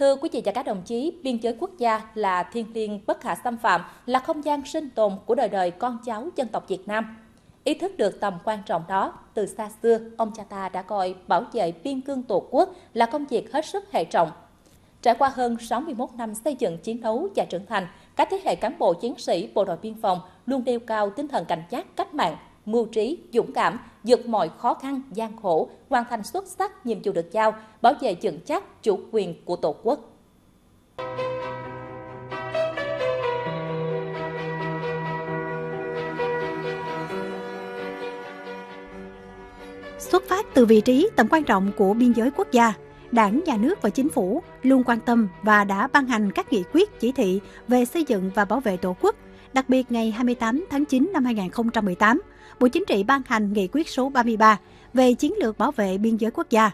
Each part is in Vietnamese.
Thưa quý vị và các đồng chí, biên giới quốc gia là thiên liêng bất khả xâm phạm, là không gian sinh tồn của đời đời con cháu dân tộc Việt Nam. Ý thức được tầm quan trọng đó, từ xa xưa, ông cha ta đã coi bảo vệ biên cương tổ quốc là công việc hết sức hệ trọng. Trải qua hơn 61 năm xây dựng chiến đấu và trưởng thành, các thế hệ cán bộ chiến sĩ bộ đội biên phòng luôn nêu cao tinh thần cảnh giác cách mạng, mưu trí, dũng cảm, vượt mọi khó khăn, gian khổ, hoàn thành xuất sắc nhiệm vụ được giao, bảo vệ vững chắc chủ quyền của Tổ quốc. Xuất phát từ vị trí tầm quan trọng của biên giới quốc gia, Đảng, Nhà nước và Chính phủ luôn quan tâm và đã ban hành các nghị quyết chỉ thị về xây dựng và bảo vệ Tổ quốc. Đặc biệt ngày 28 tháng 9 năm 2018, Bộ Chính trị ban hành nghị quyết số 33 về chiến lược bảo vệ biên giới quốc gia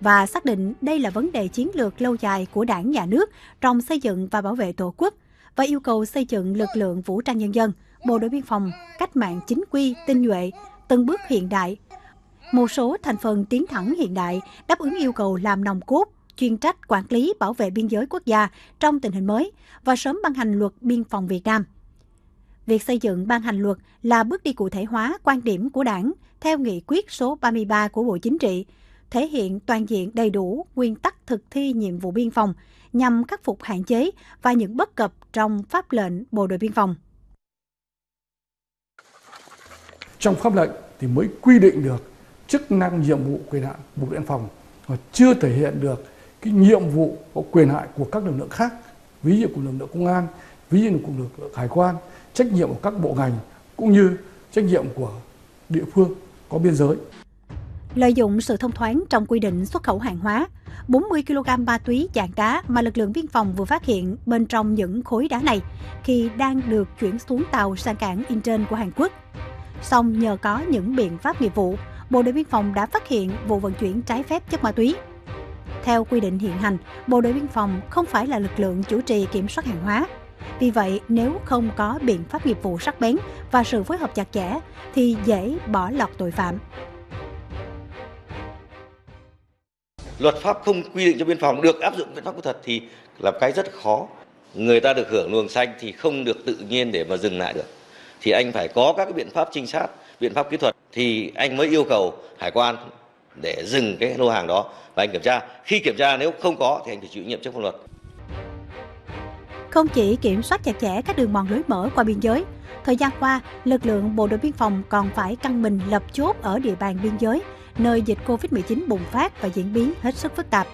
và xác định đây là vấn đề chiến lược lâu dài của Đảng, Nhà nước trong xây dựng và bảo vệ Tổ quốc và yêu cầu xây dựng lực lượng vũ trang nhân dân, bộ đội biên phòng, cách mạng chính quy, tinh nhuệ, từng bước hiện đại, một số thành phần tiến thẳng hiện đại đáp ứng yêu cầu làm nòng cốt, chuyên trách quản lý bảo vệ biên giới quốc gia trong tình hình mới và sớm ban hành luật biên phòng Việt Nam. Việc xây dựng ban hành luật là bước đi cụ thể hóa quan điểm của Đảng theo nghị quyết số 33 của Bộ Chính trị, thể hiện toàn diện đầy đủ nguyên tắc thực thi nhiệm vụ biên phòng nhằm khắc phục hạn chế và những bất cập trong pháp lệnh Bộ đội biên phòng. Trong pháp lệnh thì mới quy định được chức năng nhiệm vụ quyền hạn bộ đội biên phòng và chưa thể hiện được cái nhiệm vụ có quyền hạn của các lực lượng khác ví dụ của lực lượng công an ví dụ của lực lượng hải quan trách nhiệm của các bộ ngành cũng như trách nhiệm của địa phương có biên giới lợi dụng sự thông thoáng trong quy định xuất khẩu hàng hóa 40 kg ma túy dạng đá mà lực lượng biên phòng vừa phát hiện bên trong những khối đá này khi đang được chuyển xuống tàu sang cảng Incheon của Hàn Quốc. Song nhờ có những biện pháp nghiệp vụ, Bộ đội biên phòng đã phát hiện vụ vận chuyển trái phép chất ma túy. Theo quy định hiện hành, Bộ đội biên phòng không phải là lực lượng chủ trì kiểm soát hàng hóa. Vì vậy, nếu không có biện pháp nghiệp vụ sắc bén và sự phối hợp chặt chẽ thì dễ bỏ lọt tội phạm. Luật pháp không quy định cho biên phòng được áp dụng biện pháp kỹ thuật thì là cái rất khó. Người ta được hưởng luồng xanh thì không được tự nhiên để mà dừng lại được. Thì anh phải có các biện pháp trinh sát, biện pháp kỹ thuật thì anh mới yêu cầu hải quan để dừng cái lô hàng đó và anh kiểm tra. Khi kiểm tra nếu không có thì anh phải chịu nhiệm trước pháp luật. Không chỉ kiểm soát chặt chẽ các đường mòn lối mở qua biên giới, thời gian qua, lực lượng bộ đội biên phòng còn phải căng mình lập chốt ở địa bàn biên giới, nơi dịch Covid-19 bùng phát và diễn biến hết sức phức tạp.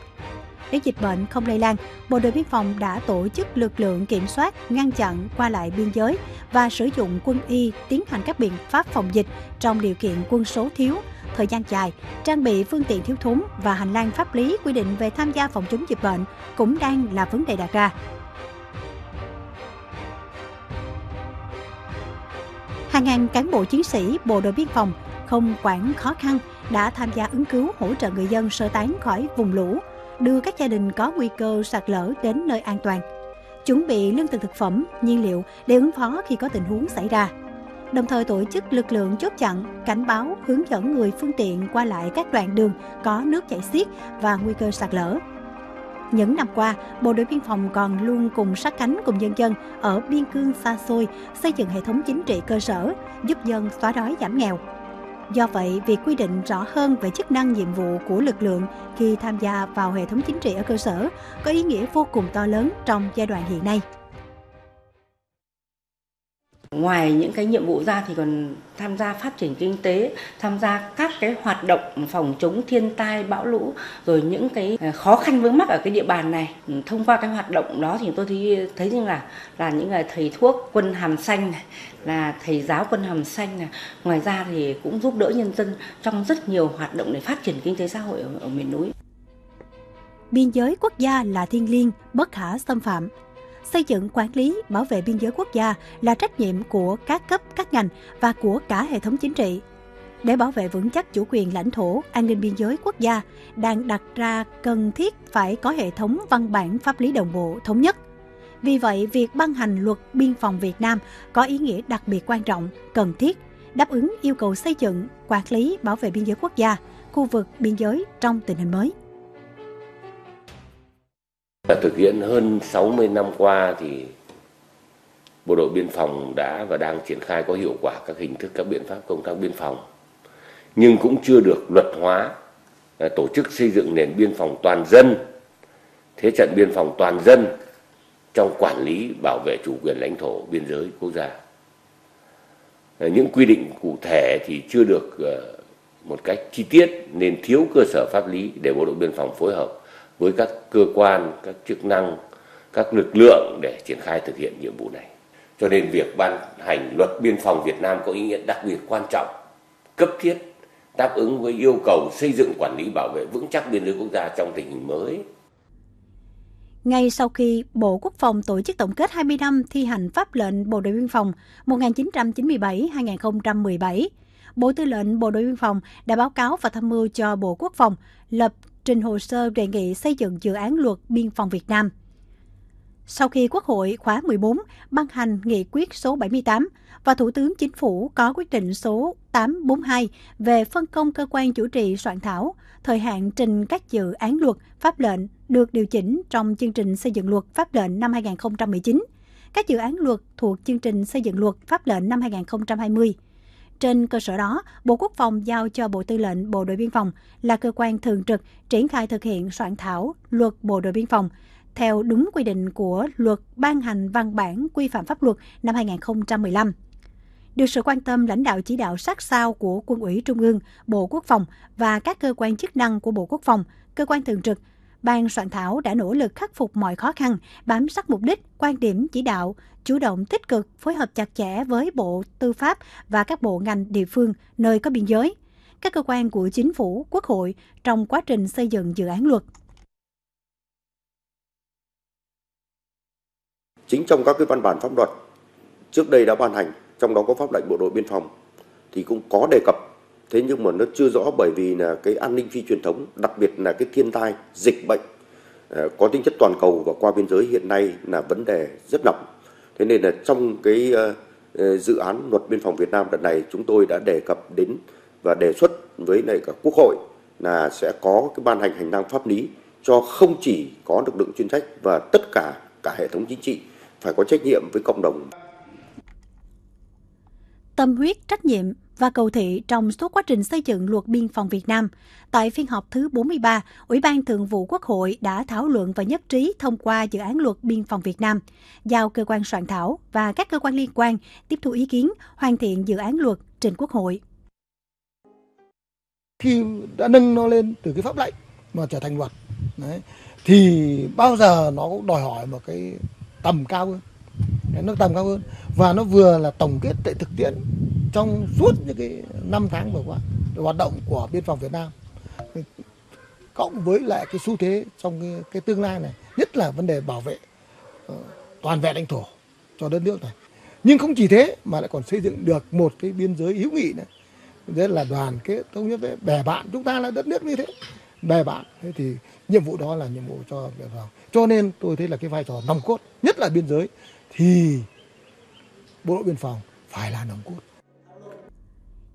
Để dịch bệnh không lây lan, Bộ đội biên phòng đã tổ chức lực lượng kiểm soát, ngăn chặn qua lại biên giới và sử dụng quân y tiến hành các biện pháp phòng dịch trong điều kiện quân số thiếu, thời gian dài, trang bị phương tiện thiếu thốn và hành lang pháp lý quy định về tham gia phòng chống dịch bệnh cũng đang là vấn đề đặt ra. Hàng ngàn cán bộ chiến sĩ bộ đội biên phòng không quản khó khăn đã tham gia ứng cứu hỗ trợ người dân sơ tán khỏi vùng lũ, đưa các gia đình có nguy cơ sạt lở đến nơi an toàn, chuẩn bị lương thực thực phẩm, nhiên liệu để ứng phó khi có tình huống xảy ra. Đồng thời tổ chức lực lượng chốt chặn, cảnh báo, hướng dẫn người phương tiện qua lại các đoạn đường có nước chảy xiết và nguy cơ sạt lở. Những năm qua, Bộ đội biên phòng còn luôn cùng sát cánh cùng nhân dân ở biên cương xa xôi xây dựng hệ thống chính trị cơ sở, giúp dân xóa đói giảm nghèo, Do vậy, việc quy định rõ hơn về chức năng nhiệm vụ của lực lượng khi tham gia vào hệ thống chính trị ở cơ sở có ý nghĩa vô cùng to lớn trong giai đoạn hiện nay. Ngoài những cái nhiệm vụ ra thì còn tham gia phát triển kinh tế, tham gia các cái hoạt động phòng chống thiên tai, bão lũ, rồi những cái à, khó khăn vướng mắc ở cái địa bàn này. Ừ, thông qua cái hoạt động đó thì tôi thấy thấy rằng là là những người thầy thuốc quân hàm xanh này, là thầy giáo quân hàm xanh này. Ngoài ra thì cũng giúp đỡ nhân dân trong rất nhiều hoạt động để phát triển kinh tế xã hội ở, ở miền núi. Biên giới quốc gia là thiên liêng, bất khả xâm phạm, xây dựng quản lý bảo vệ biên giới quốc gia là trách nhiệm của các cấp các ngành và của cả hệ thống chính trị để bảo vệ vững chắc chủ quyền lãnh thổ, an ninh biên giới quốc gia đang đặt ra cần thiết phải có hệ thống văn bản pháp lý đồng bộ thống nhất. Vì vậy, việc ban hành luật biên phòng Việt Nam có ý nghĩa đặc biệt quan trọng, cần thiết, đáp ứng yêu cầu xây dựng, quản lý, bảo vệ biên giới quốc gia, khu vực biên giới trong tình hình mới. Thực hiện hơn 60 năm qua thì Bộ đội Biên phòng đã và đang triển khai có hiệu quả các hình thức, các biện pháp công tác biên phòng. Nhưng cũng chưa được luật hóa à, tổ chức xây dựng nền biên phòng toàn dân. Thế trận biên phòng toàn dân trong quản lý, bảo vệ chủ quyền lãnh thổ, biên giới quốc gia. À, những quy định cụ thể thì chưa được à, một cách chi tiết, nên thiếu cơ sở pháp lý để bộ đội biên phòng phối hợp với các cơ quan các chức năng các lực lượng để triển khai thực hiện nhiệm vụ này cho nên việc ban hành luật biên phòng Việt Nam có ý nghĩa đặc biệt quan trọng cấp thiết đáp ứng với yêu cầu xây dựng quản lý bảo vệ vững chắc biên giới quốc gia trong tình hình mới. Ngay sau khi Bộ Quốc phòng tổ chức tổng kết 20 năm thi hành pháp lệnh Bộ đội Biên phòng 1997-2017, Bộ Tư lệnh Bộ đội Biên phòng đã báo cáo và tham mưu cho Bộ Quốc phòng lập trình hồ sơ đề nghị xây dựng dự án luật biên phòng Việt Nam. Sau khi Quốc hội khóa 14 ban hành nghị quyết số 78 và Thủ tướng Chính phủ có quyết định số 842 về phân công cơ quan chủ trì soạn thảo, thời hạn trình các dự án luật, pháp lệnh được điều chỉnh trong chương trình xây dựng luật pháp lệnh năm 2019, các dự án luật thuộc chương trình xây dựng luật pháp lệnh năm 2020. Trên cơ sở đó, Bộ Quốc phòng giao cho Bộ Tư lệnh Bộ đội Biên phòng là cơ quan thường trực triển khai thực hiện soạn thảo luật Bộ đội Biên phòng theo đúng quy định của luật ban hành văn bản quy phạm pháp luật năm 2015 được sự quan tâm lãnh đạo chỉ đạo sát sao của Quân ủy Trung ương, Bộ Quốc phòng và các cơ quan chức năng của Bộ Quốc phòng, cơ quan thường trực, Ban soạn thảo đã nỗ lực khắc phục mọi khó khăn, bám sát mục đích, quan điểm chỉ đạo, chủ động tích cực phối hợp chặt chẽ với Bộ Tư pháp và các bộ ngành địa phương nơi có biên giới, các cơ quan của chính phủ, quốc hội trong quá trình xây dựng dự án luật. Chính trong các cái văn bản pháp luật trước đây đã ban hành trong đó có pháp lệnh bộ đội biên phòng thì cũng có đề cập thế nhưng mà nó chưa rõ bởi vì là cái an ninh phi truyền thống đặc biệt là cái thiên tai dịch bệnh à, có tính chất toàn cầu và qua biên giới hiện nay là vấn đề rất nóng. Thế nên là trong cái ờ, ờ, dự án luật biên phòng Việt Nam đợt này chúng tôi đã đề cập đến và đề xuất với lại cả quốc hội là sẽ có cái ban hành hành lang pháp lý cho không chỉ có lực lượng chuyên trách và tất cả cả hệ thống chính trị phải có trách nhiệm với cộng đồng. Tâm huyết, trách nhiệm và cầu thị trong suốt quá trình xây dựng luật biên phòng Việt Nam. Tại phiên họp thứ 43, Ủy ban Thường vụ Quốc hội đã thảo luận và nhất trí thông qua dự án luật biên phòng Việt Nam, giao cơ quan soạn thảo và các cơ quan liên quan tiếp thu ý kiến, hoàn thiện dự án luật trình Quốc hội. Khi đã nâng nó lên từ cái pháp lệnh mà trở thành luật, đấy, thì bao giờ nó cũng đòi hỏi một cái tầm cao hơn nó tầm cao hơn và nó vừa là tổng kết tại thực tiễn trong suốt những cái năm tháng vừa qua hoạt động của biên phòng Việt Nam cộng với lại cái xu thế trong cái, cái tương lai này nhất là vấn đề bảo vệ uh, toàn vẹn lãnh thổ cho đất nước này. Nhưng không chỉ thế mà lại còn xây dựng được một cái biên giới hữu nghị này đấy là đoàn kết thống nhất với bè bạn chúng ta là đất nước như thế bè bạn. Thế thì nhiệm vụ đó là nhiệm vụ cho biên phòng. Cho nên tôi thấy là cái vai trò nòng cốt nhất là biên giới thì bộ đội biên phòng phải là nòng cốt.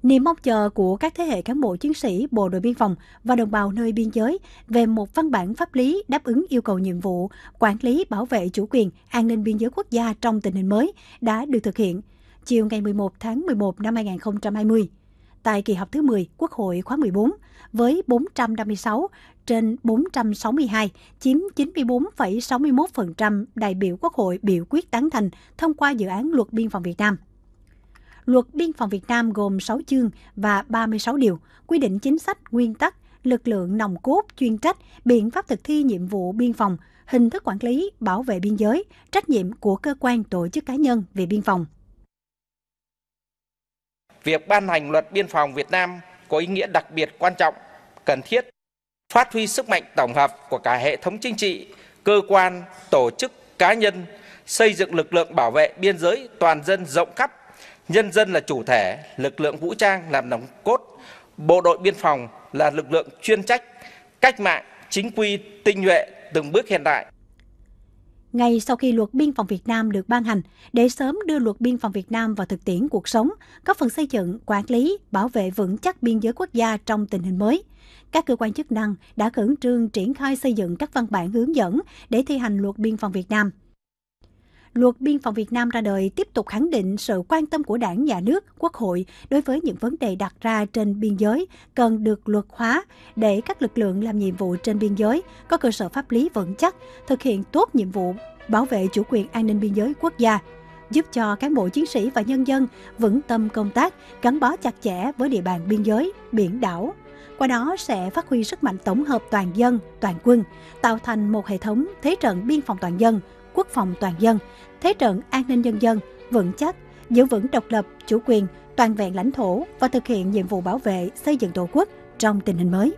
Niềm mong chờ của các thế hệ cán bộ chiến sĩ bộ đội biên phòng và đồng bào nơi biên giới về một văn bản pháp lý đáp ứng yêu cầu nhiệm vụ quản lý bảo vệ chủ quyền, an ninh biên giới quốc gia trong tình hình mới đã được thực hiện. Chiều ngày 11 tháng 11 năm 2020, tại kỳ họp thứ 10 Quốc hội khóa 14 với 456 trên 462, chiếm 94,61% đại biểu Quốc hội biểu quyết tán thành thông qua dự án luật biên phòng Việt Nam. Luật biên phòng Việt Nam gồm 6 chương và 36 điều, quy định chính sách, nguyên tắc, lực lượng nòng cốt, chuyên trách, biện pháp thực thi nhiệm vụ biên phòng, hình thức quản lý, bảo vệ biên giới, trách nhiệm của cơ quan tổ chức cá nhân về biên phòng. Việc ban hành luật biên phòng Việt Nam có ý nghĩa đặc biệt quan trọng, cần thiết phát huy sức mạnh tổng hợp của cả hệ thống chính trị, cơ quan, tổ chức, cá nhân, xây dựng lực lượng bảo vệ biên giới toàn dân rộng khắp, nhân dân là chủ thể, lực lượng vũ trang làm nòng cốt, bộ đội biên phòng là lực lượng chuyên trách, cách mạng, chính quy, tinh nhuệ, từng bước hiện đại. ngay sau khi luật biên phòng Việt Nam được ban hành để sớm đưa luật biên phòng Việt Nam vào thực tiễn cuộc sống, góp phần xây dựng, quản lý, bảo vệ vững chắc biên giới quốc gia trong tình hình mới. Các cơ quan chức năng đã khẩn trương triển khai xây dựng các văn bản hướng dẫn để thi hành luật biên phòng Việt Nam. Luật biên phòng Việt Nam ra đời tiếp tục khẳng định sự quan tâm của Đảng, Nhà nước, Quốc hội đối với những vấn đề đặt ra trên biên giới cần được luật hóa để các lực lượng làm nhiệm vụ trên biên giới có cơ sở pháp lý vững chắc, thực hiện tốt nhiệm vụ bảo vệ chủ quyền an ninh biên giới quốc gia, giúp cho cán bộ chiến sĩ và nhân dân vững tâm công tác, gắn bó chặt chẽ với địa bàn biên giới, biển đảo. Qua đó sẽ phát huy sức mạnh tổng hợp toàn dân, toàn quân, tạo thành một hệ thống thế trận biên phòng toàn dân, quốc phòng toàn dân, thế trận an ninh nhân dân vững chắc, giữ vững độc lập, chủ quyền, toàn vẹn lãnh thổ và thực hiện nhiệm vụ bảo vệ xây dựng Tổ quốc trong tình hình mới.